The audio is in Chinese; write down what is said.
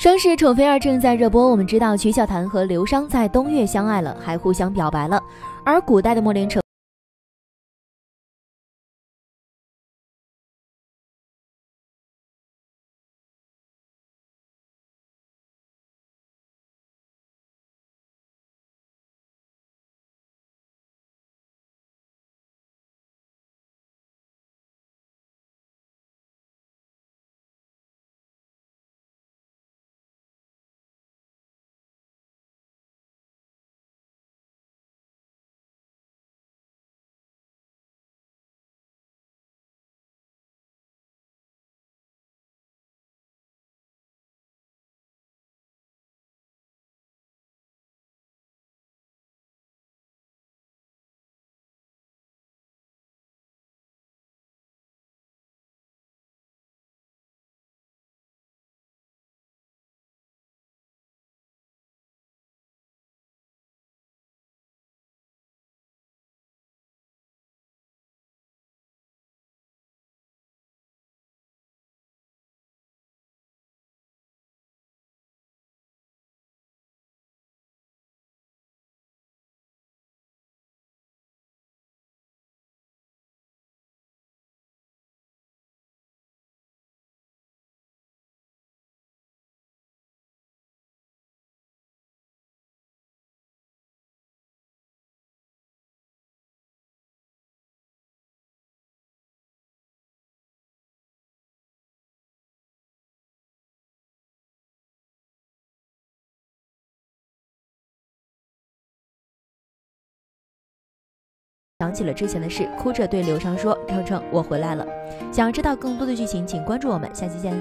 双世宠妃二正在热播，我们知道曲小檀和刘觞在东岳相爱了，还互相表白了，而古代的莫连城。想起了之前的事，哭着对刘畅说：“程程，我回来了。”想知道更多的剧情，请关注我们，下期见。